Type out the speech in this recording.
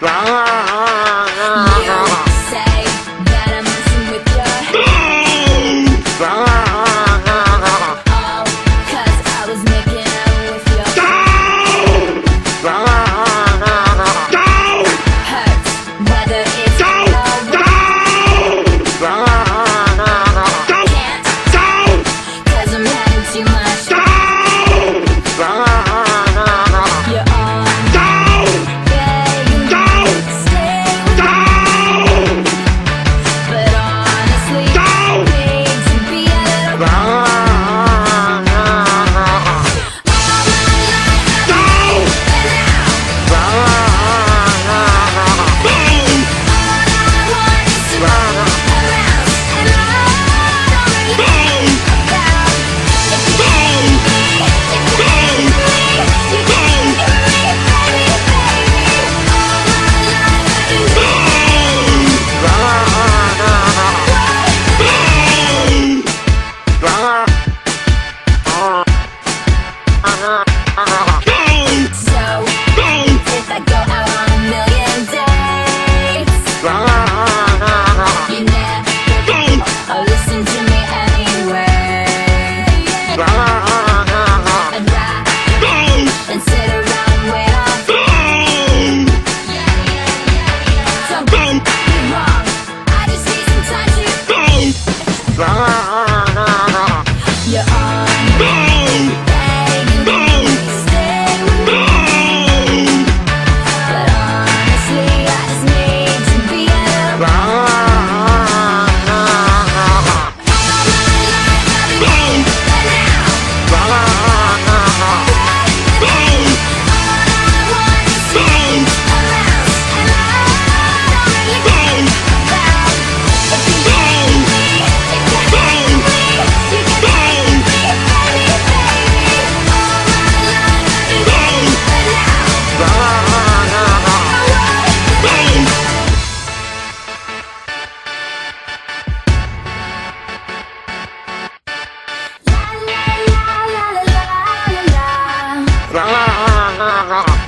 狼啊 Oh! Jahre ab.